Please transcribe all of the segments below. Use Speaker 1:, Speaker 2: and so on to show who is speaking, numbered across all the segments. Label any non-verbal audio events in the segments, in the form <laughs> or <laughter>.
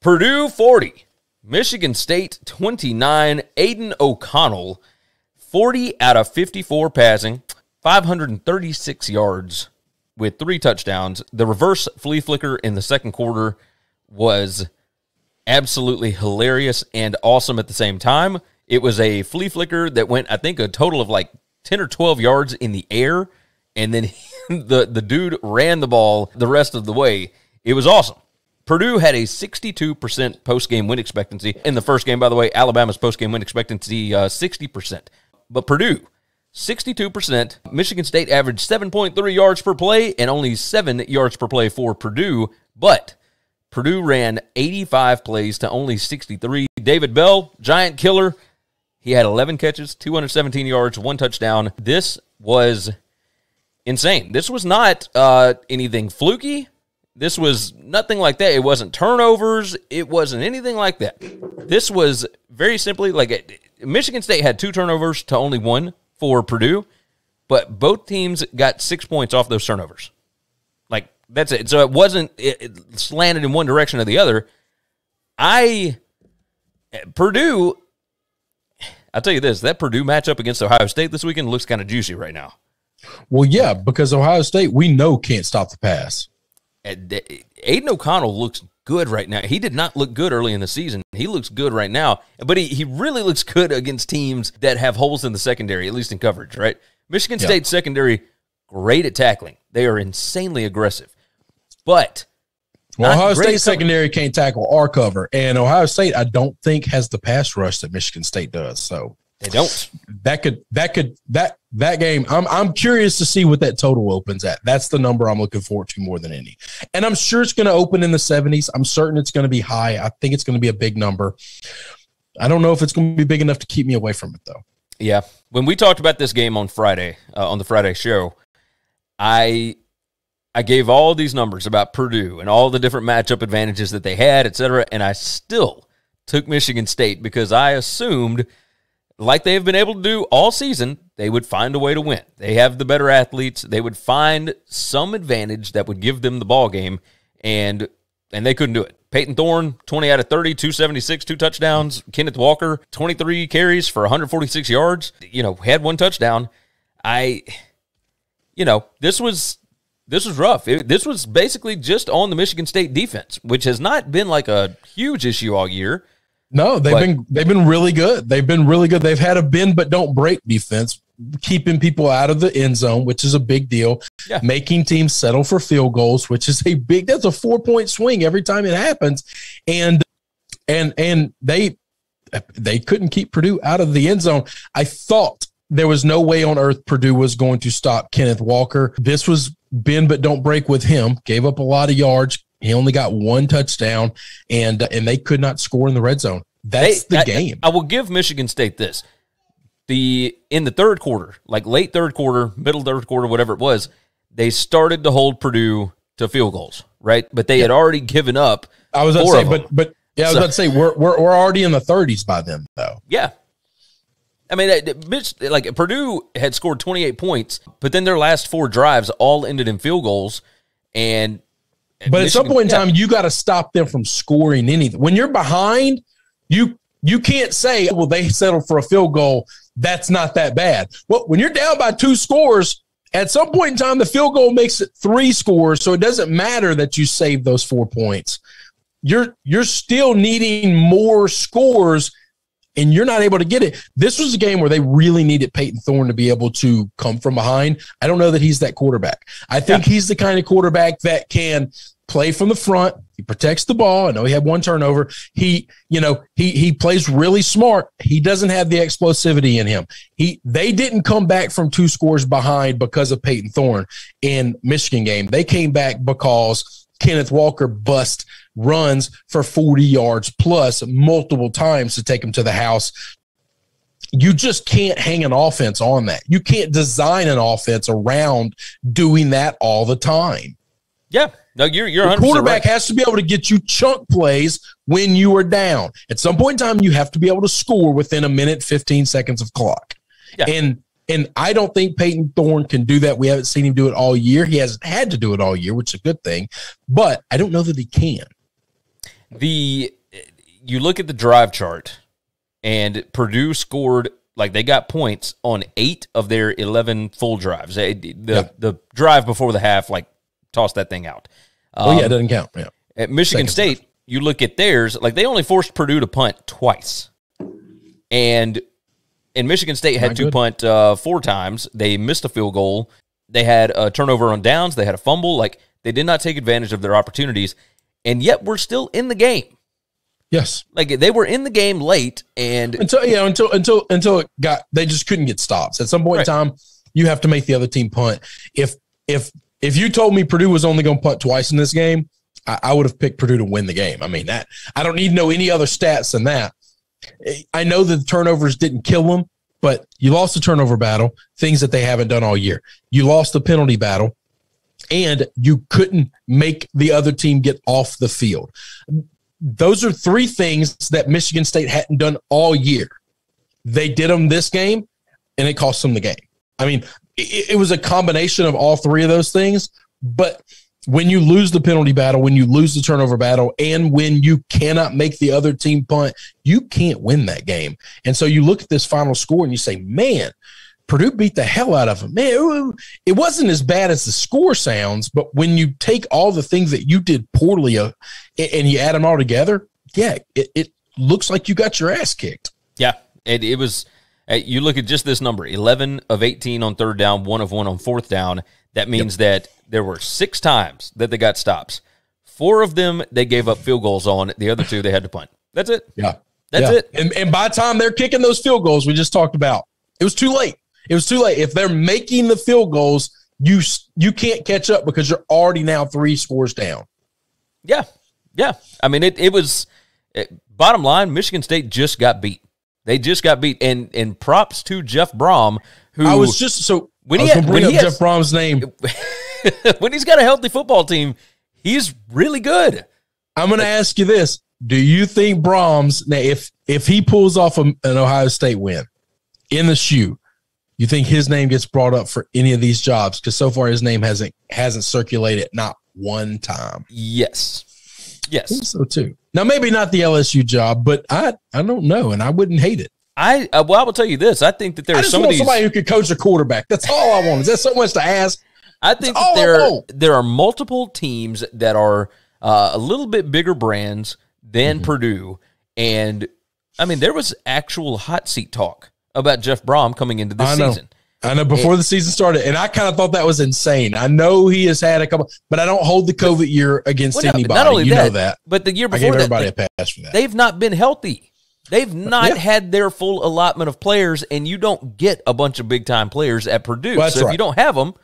Speaker 1: Purdue 40, Michigan State 29, Aidan O'Connell 40 out of 54 passing, 536 yards with three touchdowns. The reverse flea flicker in the second quarter was absolutely hilarious and awesome at the same time. It was a flea flicker that went, I think, a total of like 10 or 12 yards in the air. And then <laughs> the, the dude ran the ball the rest of the way. It was awesome. Purdue had a 62% post game win expectancy. In the first game, by the way, Alabama's post game win expectancy, uh, 60%. But Purdue, 62%. Michigan State averaged 7.3 yards per play and only 7 yards per play for Purdue. But Purdue ran 85 plays to only 63. David Bell, giant killer. He had 11 catches, 217 yards, one touchdown. This was insane. This was not uh, anything fluky. This was nothing like that. It wasn't turnovers. It wasn't anything like that. This was very simply like Michigan State had two turnovers to only one for Purdue, but both teams got six points off those turnovers. Like that's it. So it wasn't it, it slanted in one direction or the other. I Purdue. I'll tell you this: that Purdue matchup against Ohio State this weekend looks kind of juicy right now.
Speaker 2: Well, yeah, because Ohio State we know can't stop the pass.
Speaker 1: Aidan O'Connell looks good right now. He did not look good early in the season. He looks good right now, but he, he really looks good against teams that have holes in the secondary, at least in coverage, right? Michigan State secondary, great at tackling. They are insanely aggressive. But
Speaker 2: well, Ohio State secondary can't tackle our cover, and Ohio State, I don't think has the pass rush that Michigan State does. So
Speaker 1: they don't.
Speaker 2: That could that could that that game. I'm I'm curious to see what that total opens at. That's the number I'm looking forward to more than any. And I'm sure it's going to open in the 70s. I'm certain it's going to be high. I think it's going to be a big number. I don't know if it's going to be big enough to keep me away from it though.
Speaker 1: Yeah. When we talked about this game on Friday uh, on the Friday show, I I gave all these numbers about Purdue and all the different matchup advantages that they had, et cetera, and I still took Michigan State because I assumed – like they've been able to do all season, they would find a way to win. They have the better athletes. They would find some advantage that would give them the ball game, and and they couldn't do it. Payton Thorne, 20 out of 30, 276, two touchdowns. Kenneth Walker, 23 carries for 146 yards. You know, had one touchdown. I, you know, this was this was rough. It, this was basically just on the Michigan State defense, which has not been like a huge issue all year.
Speaker 2: No, they've but, been they've been really good. They've been really good. They've had a bend but don't break defense, keeping people out of the end zone, which is a big deal. Yeah. Making teams settle for field goals, which is a big that's a four point swing every time it happens. And and and they they couldn't keep Purdue out of the end zone. I thought there was no way on earth Purdue was going to stop Kenneth Walker. This was bend but don't break with him. Gave up a lot of yards, he only got one touchdown, and and they could not score in the red zone. That's they, the I, game.
Speaker 1: I will give Michigan State this: the in the third quarter, like late third quarter, middle third quarter, whatever it was, they started to hold Purdue to field goals, right? But they yeah. had already given up.
Speaker 2: I was going to say, but but yeah, I was so, about to say we're, we're we're already in the 30s by then, though.
Speaker 1: Yeah, I mean, like Purdue had scored 28 points, but then their last four drives all ended in field goals, and
Speaker 2: but Michigan, at some point in time, you got to stop them from scoring anything. When you're behind, you you can't say, oh, "Well, they settled for a field goal." That's not that bad. Well, when you're down by two scores, at some point in time, the field goal makes it three scores, so it doesn't matter that you save those four points. You're you're still needing more scores and you're not able to get it. This was a game where they really needed Payton Thorne to be able to come from behind. I don't know that he's that quarterback. I think yeah. he's the kind of quarterback that can play from the front. He protects the ball. I know he had one turnover. He, you know, he he plays really smart. He doesn't have the explosivity in him. He they didn't come back from two scores behind because of Payton Thorne in Michigan game. They came back because Kenneth Walker bust runs for 40 yards plus multiple times to take him to the house. You just can't hang an offense on that. You can't design an offense around doing that all the time.
Speaker 1: Yeah. No, you're you're
Speaker 2: the quarterback right. has to be able to get you chunk plays when you are down. At some point in time, you have to be able to score within a minute, 15 seconds of clock. Yeah. And and I don't think Payton Thorne can do that. We haven't seen him do it all year. He hasn't had to do it all year, which is a good thing. But I don't know that he can.
Speaker 1: the you look at the drive chart, and Purdue scored like they got points on eight of their eleven full drives. They- The
Speaker 2: Yeah.
Speaker 1: the drive before the half, like toss that thing out.
Speaker 2: Oh yeah, it
Speaker 1: Um,
Speaker 2: doesn't count. Yeah.
Speaker 1: At Michigan
Speaker 2: Second
Speaker 1: State, you look at theirs, like they only forced Purdue to punt twice. And and Michigan State had
Speaker 2: Not
Speaker 1: to
Speaker 2: good.
Speaker 1: punt uh, four times. They missed a field goal. They had a turnover on downs. They had a fumble. Like they did not take advantage of their opportunities. And yet we're still in the game.
Speaker 2: Yes.
Speaker 1: Like they were in the game late and
Speaker 2: Until yeah, until until until it got they just couldn't get stops. At some point in time, you have to make the other team punt. If if if you told me Purdue was only going to punt twice in this game, I, I would have picked Purdue to win the game. I mean that I don't need to know any other stats than that. I know that the turnovers didn't kill them, but you lost the turnover battle, things that they haven't done all year. You lost the penalty battle, and you couldn't make the other team get off the field. Those are three things that Michigan State hadn't done all year. They did them this game, and it cost them the game. I mean, it, it was a combination of all three of those things. But when you lose the penalty battle, when you lose the turnover battle, and when you cannot make the other team punt, you can't win that game. And so you look at this final score and you say, man, Purdue beat the hell out of them. Man, it- wasn't as bad as the score sounds, but when you take all the things that you did poorly uh, and and you add them all together, yeah, it, it looks like you got your ass kicked.
Speaker 1: Yeah, it, it was. You look at just this number: eleven of eighteen on third down, one of one on fourth down. That means that there were six times that they got stops. Four of them they gave up field goals on. The other two they had to punt. That's it.
Speaker 2: Yeah.
Speaker 1: That's
Speaker 2: Yeah.
Speaker 1: it.
Speaker 2: And, and by the time they're kicking those field goals we just talked about, it was too late. It was too late. If they're making the field goals, you you can't catch up because you're already now three scores down.
Speaker 1: Yeah, yeah. I mean, it. It was. It, bottom line, Michigan State just got beat. They just got beat, and and props to Jeff Brohm, who
Speaker 2: I was just so
Speaker 1: When he had-
Speaker 2: bring
Speaker 1: when
Speaker 2: up
Speaker 1: he has-
Speaker 2: Jeff Brohm's name. <laughs>
Speaker 1: when he's got a healthy football team, he's really good.
Speaker 2: I'm going to ask you this: Do you think Brahms now, if if he pulls off a, an Ohio State win in the shoe, you think his name gets brought up for any of these jobs? Because so far his name hasn't hasn't circulated not one time.
Speaker 1: Yes,
Speaker 2: I think
Speaker 1: yes.
Speaker 2: so too. Now maybe not the LSU job, but I I don't know, and I wouldn't hate it.
Speaker 1: I uh, well, I will tell you this. I think that there
Speaker 2: I
Speaker 1: are some of these.
Speaker 2: somebody who could coach a quarterback. That's all I want. Is that so much to ask?
Speaker 1: I think that there
Speaker 2: want.
Speaker 1: there are multiple teams that are uh, a little bit bigger brands than
Speaker 2: Mm-hmm.
Speaker 1: Purdue, and I mean there was actual hot seat talk about Jeff Brohm coming into this season.
Speaker 2: I know before the season started, and I kind of thought that was insane. I know he has had a couple, but I don't hold the COVID year against
Speaker 1: Well,
Speaker 2: anybody.
Speaker 1: not only
Speaker 2: you
Speaker 1: that,
Speaker 2: know that.
Speaker 1: but the year before, I
Speaker 2: gave
Speaker 1: that,
Speaker 2: everybody
Speaker 1: they,
Speaker 2: a pass for that.
Speaker 1: they've not been healthy. They've not
Speaker 2: Yeah.
Speaker 1: had their full allotment of players, and you don't get a bunch of big time players at Purdue.
Speaker 2: Well,
Speaker 1: so if you don't have them,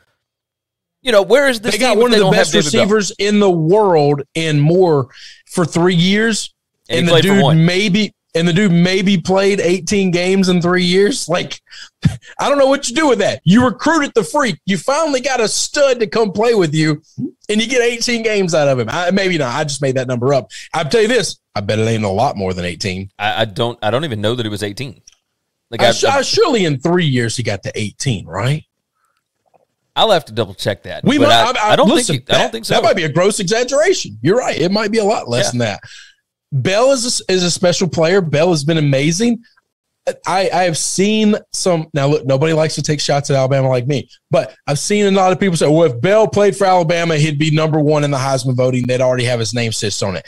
Speaker 1: you know where is this
Speaker 2: they got one of the best receivers in the world and more for three years,
Speaker 1: And
Speaker 2: and, the dude maybe and the dude maybe played 18 games in three years. Like, <laughs> I don't know what you do with that. You recruited the freak. You finally got a stud to come play with you, and you get 18 games out of him. I, maybe not. I just made that number up. I'll tell you this. I bet it ain't a lot more than 18.
Speaker 1: I, I don't. I don't even know that he was eighteen. Like
Speaker 2: I,
Speaker 1: I,
Speaker 2: I- surely in three years he got to 18, right?
Speaker 1: I'll have to double check that.
Speaker 2: We might,
Speaker 1: I, I don't
Speaker 2: listen,
Speaker 1: think. I
Speaker 2: that-
Speaker 1: don't think so.
Speaker 2: That might be a gross exaggeration. You're right. It might be a lot less
Speaker 1: Yeah.
Speaker 2: than that. Bell is a, is a special player. Bell has been amazing. I, I have seen some. Now, look, nobody likes to take shots at Alabama like me, but I've seen a lot of people say, well, if Bell played for Alabama, he'd be number one in the Heisman voting. They'd already have his name stitched on it.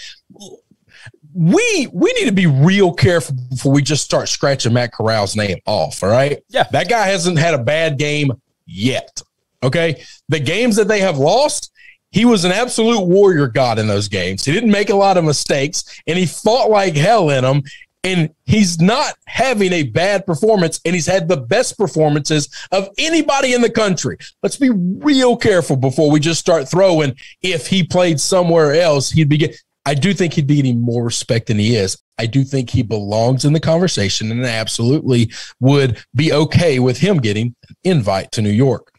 Speaker 2: We we need to be real careful before we just start scratching Matt Corral's name off. All right.
Speaker 1: Yeah.
Speaker 2: That guy hasn't had a bad game yet. Okay. The games that they have lost, he was an absolute warrior god in those games. He didn't make a lot of mistakes and he fought like hell in them. And he's not having a bad performance, and he's had the best performances of anybody in the country. Let's be real careful before we just start throwing. If he played somewhere else, he'd be. Get- I do think he'd be getting more respect than he is. I do think he belongs in the conversation, and I absolutely would be okay with him getting an invite to New York.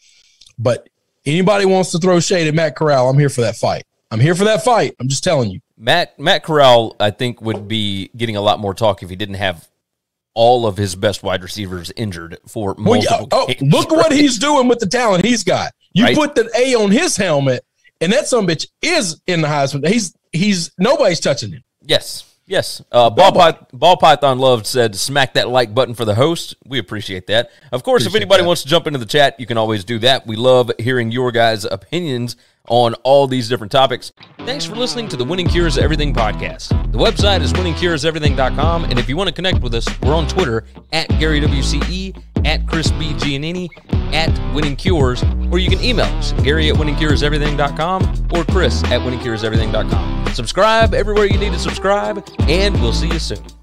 Speaker 2: But anybody wants to throw shade at Matt Corral, I'm here for that fight. I'm here for that fight. I'm just telling you.
Speaker 1: Matt Matt Corral, I think, would be getting a lot more talk if he didn't have all of his best wide receivers injured for
Speaker 2: Well,
Speaker 1: multiple.
Speaker 2: oh,
Speaker 1: games,
Speaker 2: look what he's <laughs> doing with the talent he's got. You
Speaker 1: Right.
Speaker 2: put the A on his helmet, and that some bitch is in the Heisman. He's he's nobody's touching him.
Speaker 1: Yes. Yes. Uh, ball, ball Python Love said, smack that like button for the host. We appreciate that. Of course, if anybody
Speaker 2: that.
Speaker 1: wants to jump into the chat, you can always do that. We love hearing your guys' opinions on all these different topics. Thanks for listening to the Winning Cures Everything podcast. The website is winningcureseverything.com. And if you want to connect with us, we're on Twitter at Gary WCE, at Chris B. Giannini, at Winning Cures, or you can email us, Gary at winningcureseverything.com or Chris at winningcureseverything.com. Subscribe everywhere you need to subscribe, and we'll see you soon.